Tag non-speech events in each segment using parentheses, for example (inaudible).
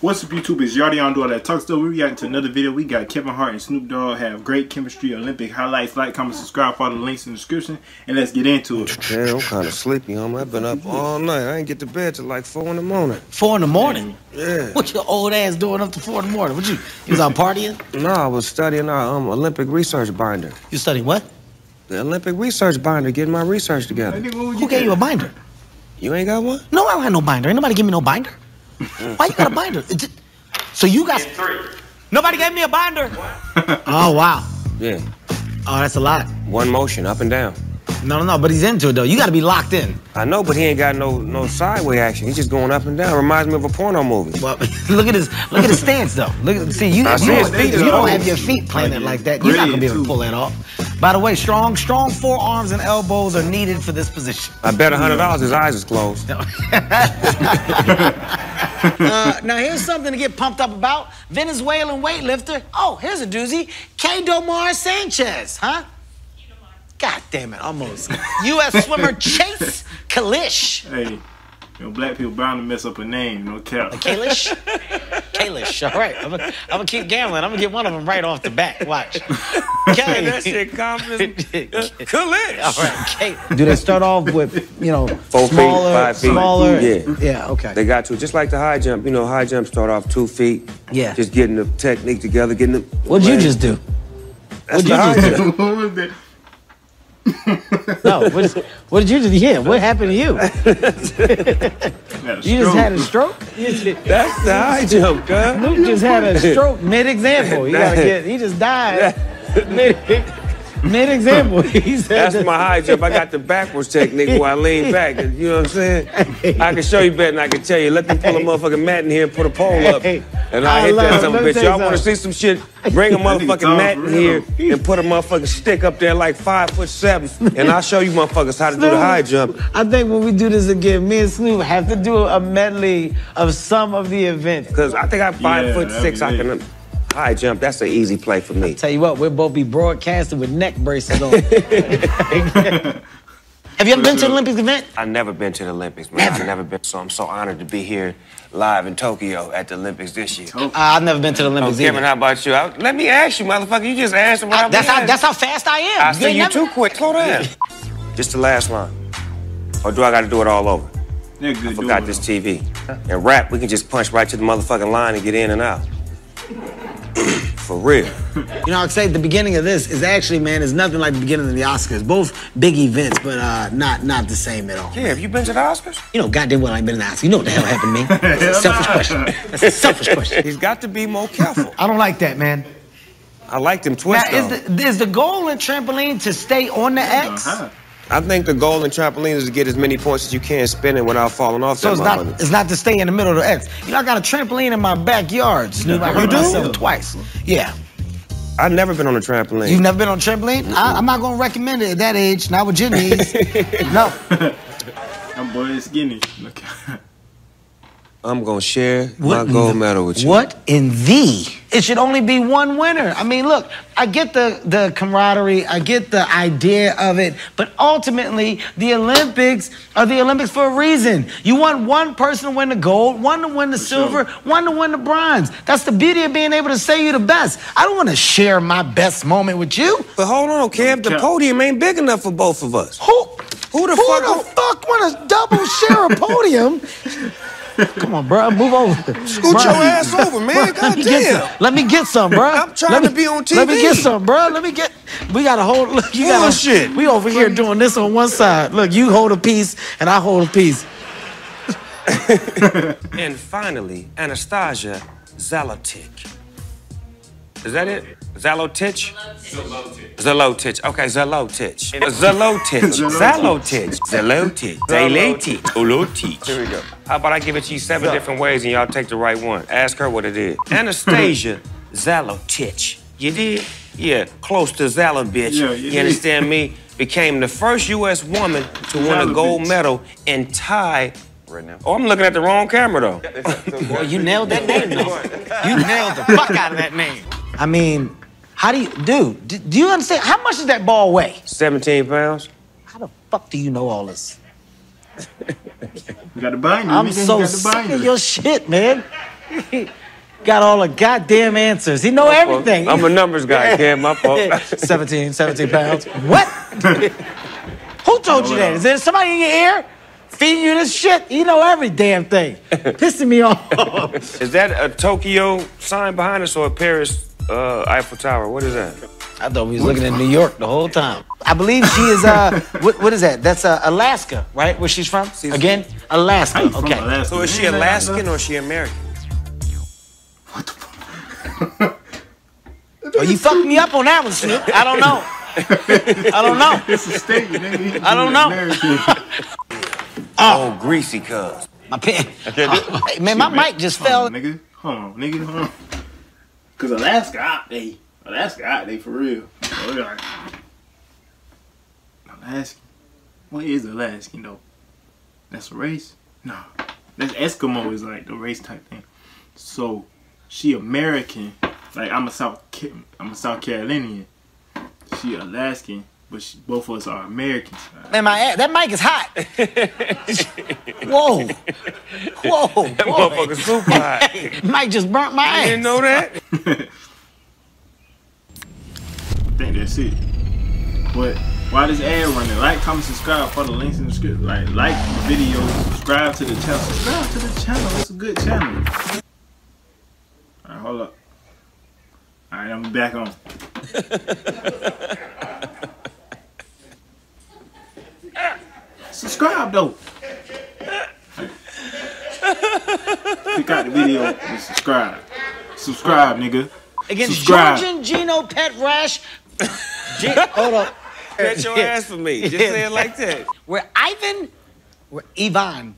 What's up, YouTube? It's Yardee on Doing That Talk Stuff. We react to another video. We got Kevin Hart and Snoop Dogg have great chemistry, Olympic highlights. Like, comment, subscribe, follow the links in the description, and let's get into it. Damn, I'm kind of sleepy, homie. I've been up all night. I ain't get to bed till like four in the morning. Four in the morning? Yeah. What your old ass doing up to four in the morning? What you, you was out partying? No, I was studying our um, Olympic research binder. You studying what? The Olympic research binder, getting my research together. Who gave you a binder? You ain't got one? No, I don't have no binder. Ain't nobody give me no binder. Why you got a binder? Is it- So you got three. nobody gave me a binder. oh wow. Yeah. Oh, that's a lot. One motion, up and down. No, no, no. But he's into it though. You got to be locked in. I know, but he ain't got no no sideway action. He's just going up and down. Reminds me of a porno movie. Well, (laughs) look at his look at his stance though. Look at see you. I you see don't- his feet you don't have your feet planted like that. You're not gonna be able to pull that off. By the way, strong strong forearms and elbows are needed for this position. I bet a hundred dollars his eyes is closed. (laughs) (laughs) Uh, now here's something to get pumped up about. Venezuelan weightlifter. Oh, here's a doozy. Keydomar Sanchez, huh? God damn it, almost. U.S. swimmer Chase Kalisz. Hey, you know, black people bound to mess up a name, no cap. Kalisz? (laughs) Kalisz, all right. I'm gonna keep gambling. I'm gonna get one of them right off the bat. Watch. (laughs) K. that shit confidence. (laughs) Kalisz. All right, K. Do they start off with, you know, Four feet, smaller, five feet. smaller? Yeah. Yeah, okay. They got to just like the high jump. You know, high jump start off two feet. Yeah. Just getting the technique together, getting the. What'd you just do? That's what'd the you high just jump. What was that? No, what, is, what did you do? Yeah, what happened to you? (laughs) Had You just had a stroke? Just- That's the high jump, huh? Luke just had a stroke mid-example. You gotta get. He just died mid (laughs) mid-example. (laughs) He said. That's my high jump. I got the backwards technique where I lean (laughs) back. You know what I'm saying? I can show you better than I can tell you. Let them pull a motherfucking mat in here and put a pole up. Hey, And I I hit that it. some Let bitch. you Y'all want to see some shit? Bring a motherfucking mat in here and put a motherfucking stick up there like five foot seven. And I'll show you motherfuckers how to do the high jump. I think when we do this again, me and Snoop have to do a medley of some of the events. Cause I think I'm five Yeah, foot six. I can high jump. That's an easy play for me. Tell you what, we'll both be broadcasting with neck braces on. (laughs) Have you ever been to an Olympic event? I've never been to the Olympics, man. I've never been, so I'm so honored to be here live in Tokyo at the Olympics this year. Uh, I've never been to the Oh, Olympics Kevin, either. how about you? I, let me ask you, motherfucker. You just answered what I, That's how that's how fast I am. I You see ain't you never- too quick. Slow down. just the last line. Or do I got to do it all over? They're good Forgot this. TV. And rap, we can just punch right to the motherfucking line and get in and out. For real. You know, I'd say the beginning of this is actually, man, is nothing like the beginning of the Oscars. Both big events, but uh, not not the same at all. Yeah, have you been to the Oscars? You know, goddamn well I ain't been to the Oscars. You know what the hell happened to me? (laughs) That's a selfish question. That's a selfish question. He's got to be more careful. I don't like that, man. I like them Now, twists, is the, is the goal in trampoline to stay on the X? Uh-huh. I think the goal in trampoline is to get as many points as you can spinning without falling off So it's not motherfucker. it's not to stay in the middle of the X. You know, I got a trampoline in my backyard, Snoop. I hurt do? myself twice. Yeah. I've never been on a trampoline. You've never been on a trampoline? I, I'm not gonna recommend it at that age, not with your knees. (laughs) no. (laughs) That boy is skinny. Look. I'm gonna share What my gold the- medal with you. What in the? It should only be one winner. I mean, look, I get the, the camaraderie, I get the idea of it, but ultimately, the Olympics are the Olympics for a reason. You want one person to win the gold, one to win the silver, one to win the bronze. That's the beauty of being able to say you're the best. I don't want to share my best moment with you. But hold on, Cam, The podium ain't big enough for both of us. Who? Who the Who fuck- the fuck want to double share a podium? (laughs) Come on, bro. Move over. Scoot Bruh. your ass over, man. Let me get Goddamn. some. Let me get some, bro. I'm trying Let to be on TV. Let me get some, bro. Let me get. We got a whole. Look, you got shit. We over here doing this on one side. Look, you hold a piece and I hold a piece. (laughs) And finally, Anastasia Zolotic. Is that it? Zalotich? Zalotich. Okay, Zalotich. Zalotich. Zalotich. Zalotich. Zalotich. Zalotich. Here we go. How about I give it to you seven different ways and y'all take the right one? Ask her what it is. (laughs) Anastasia Zalotich. You did? Yeah, close to Zala, bitch. Yeah, you you understand me? Became the first U.S. woman to win a gold bitch. medal in Thai. Right now. Oh, I'm looking at the wrong camera though. Boy, you nailed that name, though. You nailed the fuck out of that name. I mean, how do you, dude? Do, do you understand? How much does that ball weigh? 17 pounds. How the fuck do you know all this? You got the binder. I'm You so got sick of your shit, man. (laughs) Got all the goddamn answers. He know everything. I'm a numbers guy, (laughs) Kim. My fault. (laughs) 17, 17 pounds. What? Who told you that? Is there somebody in your ear feeding you this shit? You know every damn thing. Pissing me off. Is that a Tokyo sign behind us or a Paris uh, Eiffel Tower? What is that? I thought we was looking at New York the whole time. I believe she is, uh, (laughs) what, what is that? That's uh, Alaska, right? Where she's from? Again? Alaska. How you from Okay. Alaska? So is she Alaskan or is she American? What the fuck? oh, you fucked me up on that one, Snoop. I don't know. I don't know. It's a state, nigga. I don't know. (laughs) Oh, greasy cuz. My pen. (laughs) Hey, man, my mic just Hold fell. on, nigga. Hold on, nigga. Hold on. Cause Alaska out there. Alaska out for real. Oh, yeah. Alaskan. What is Alaskan though? That's a race? No. That's Eskimo is like the race type thing. So she American. Like I'm a South I'm a South Carolinian. She Alaskan, but she, both of us are Americans. Man, my ass, that mic is hot. (laughs) Whoa. Whoa. That boy. motherfucker's super hot. (laughs) Hey, Mike just burnt my You ass. didn't know that? I think that's it. But while this ad running, like, comment, subscribe for the links in the script. Like, like the video, subscribe to the channel. Subscribe to the channel. It's a good channel. Alright, hold up. Alright, I'm back on. (laughs) subscribe though. Click out the video and subscribe. Subscribe, nigga. Against Subscribe. Georgian Gino Pet Rash. G- hold up. Bet your ass for me. Just say it like that. We're Ivan. We're Ivan.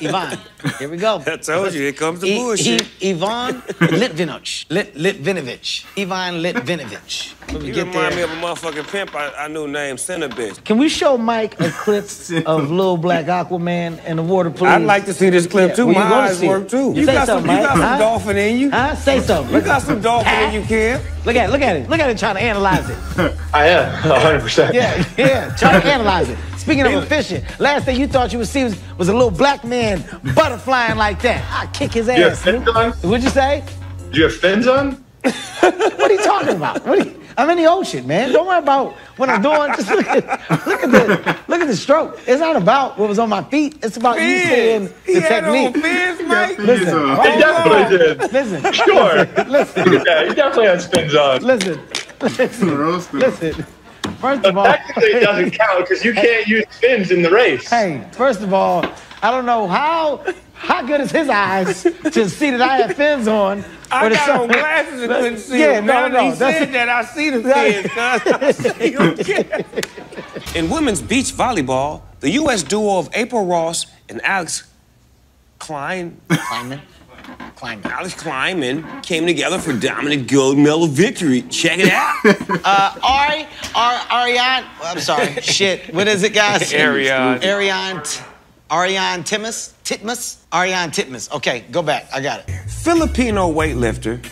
Ivan. Here we go. (laughs) I told you, here comes the I- bullshit. I- Ivan Litvinovich. Lit, Litvinovich. Ivan Litvinovich. When we You get remind me of a motherfucking pimp I, I knew named Center Bitch. Can we show Mike a clip of Little Black Aquaman and the water, please? I'd like to see this clip Yeah, too. well, My wanna eyes work too. You You say got some, something, you got some huh? dolphin in you. Huh? Say something. You got some dolphin in you, Kim. Look at it. Look at it. Look at it trying to analyze it. (laughs) I am, 100%. Yeah, yeah. Try to (laughs) analyze it. Speaking of efficient, last thing you thought you would see was, was a little black man butterflying like that. I kick his Do you have ass. fins on? What'd you say? Do you have fins on? (laughs) What are you talking about? What are you, I'm in the ocean, man. Don't worry about what I'm doing. Just look at look at the look at the stroke. It's not about what was on my feet. It's about you saying Fins. He had on technique. fins, Mike. Listen, uh, hold He definitely did. Listen, Sure. listen, Yeah, he definitely has fins on. listen, listen, listen. First of all, technically, it doesn't count because you can't use fins in the race. Hey, first of all, I don't know how how good is his eyes to see that I have fins on. I or to got show- on glasses and couldn't see Yeah, him. no, no, he that's- said that. I see the (laughs) fins, (laughs) (laughs) cuz. In women's beach volleyball, the U.S. duo of April Ross and Alix Klein, Klineman. Klineman. Alix Klineman came together for dominant gold medal victory. Check it out. Uh, Ari, Ar, Ariarne, I'm sorry, shit. What is it, guys? Ariarne. Ariarne, T- Ariarne Timus, Titmus, Ariarne Titmus. Okay, go back. I got it. Filipino weightlifter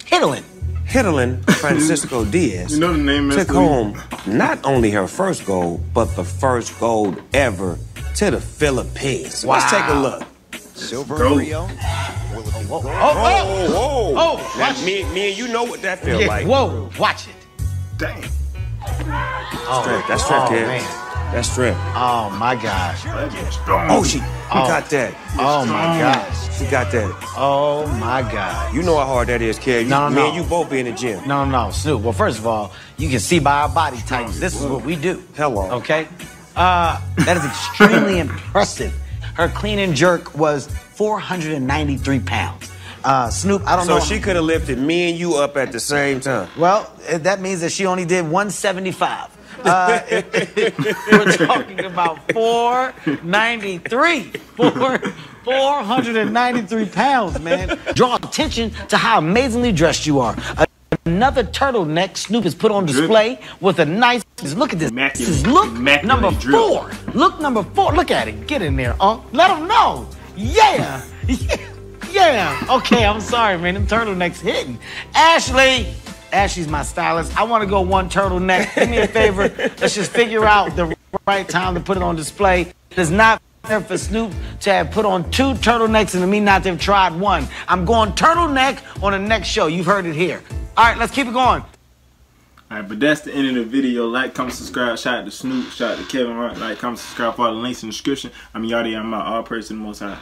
Hidilyn. Hidilyn Francisco (laughs) Diaz You know the name took messed home not only her first gold, but the first gold ever to the Philippines. Let's take a look. Silver Dope. Rio. Oh, oh, Oh, whoa. Oh, Now, watch me, me and you know what that feels yeah, like. Whoa, watch it. Dang. Oh, strength. That's strength, oh, kid. Man. That's strength. Oh my gosh. That bitch strong. Oh, she, you got that. Oh my gosh. She got that. Oh my god. You know how hard that is, kid. You, No, me no. and you both be in the gym. No, no, Snoop. Well, first of all, you can see by our body types. This is what we do. Hello. Okay? Uh, that is extremely (laughs) impressive. Her clean and jerk was 493 pounds. Uh, Snoop, I don't So know. So she could have lifted me and you up at the same time. Well, eh, that means that she only did 175. Uh, (laughs) we're talking about 493. Four, 493 pounds, man. Draw attention to how amazingly dressed you are. Another turtleneck Snoop has put on display with a nice. Look at this. Immaculate- This is look immaculate number drip. four. Look number four. Look at it. Get in there, Unc. Let them know. (laughs) Yeah. Yeah. Okay, I'm sorry, man. Them turtlenecks hitting. Ashley. Ashley's my stylist. I want to go one turtleneck. Do me a favor. Let's just figure out the right time to put it on display. It is not enough for Snoop to have put on two turtlenecks and me not to have tried one. I'm going turtleneck on the next show. You've heard it here. All right, let's keep it going. Alright, but that's the end of the video. Like, comment, subscribe. Shout out to Snoop. Shout out to Kevin Hart. Like, comment, subscribe. Follow the links in the description. I'm Yardee. I'm my all person most high.